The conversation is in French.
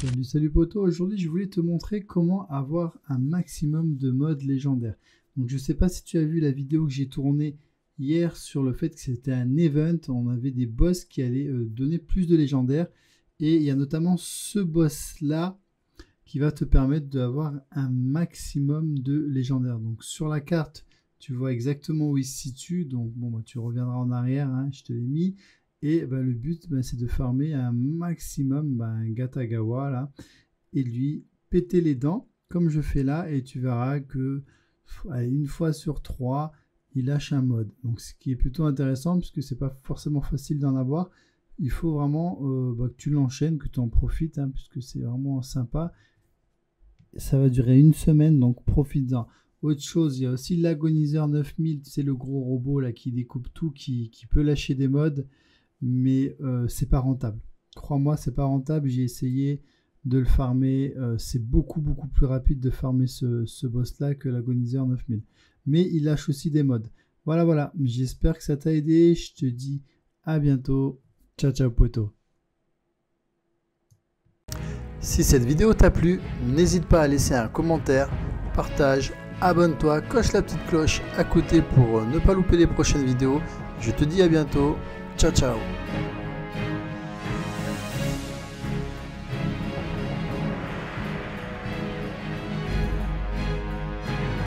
Salut, salut poto. Aujourd'hui, je voulais te montrer comment avoir un maximum de modes légendaires. Donc, je sais pas si tu as vu la vidéo que j'ai tournée hier sur le fait que c'était un event. On avait des boss qui allaient euh, donner plus de légendaires. Et il y a notamment ce boss-là qui va te permettre d'avoir un maximum de légendaires. Donc, sur la carte, tu vois exactement où il se situe. Donc, bon, bah, tu reviendras en arrière. Hein, je te l'ai mis. Et bah, le but, bah, c'est de farmer un maximum bah, un Gatagawa là, et lui péter les dents, comme je fais là, et tu verras que une fois sur trois, il lâche un mode. Donc ce qui est plutôt intéressant, puisque c'est pas forcément facile d'en avoir. Il faut vraiment euh, que tu l'enchaînes, que tu en profites, hein, puisque c'est vraiment sympa. Ça va durer une semaine, donc profite-en. Autre chose, il y a aussi l'agoniseur 9000, c'est le gros robot là qui découpe tout, qui, qui peut lâcher des modes mais euh, c'est pas rentable. Crois-moi, c'est pas rentable. J'ai essayé de le farmer. Euh, c'est beaucoup beaucoup plus rapide de farmer ce, boss-là que l'agoniseur 9000. Mais il lâche aussi des modes. Voilà, voilà. J'espère que ça t'a aidé. Je te dis à bientôt. Ciao, ciao, poto. Si cette vidéo t'a plu, n'hésite pas à laisser un commentaire, partage, abonne-toi, coche la petite cloche à côté pour ne pas louper les prochaines vidéos. Je te dis à bientôt. Ciao, ciao.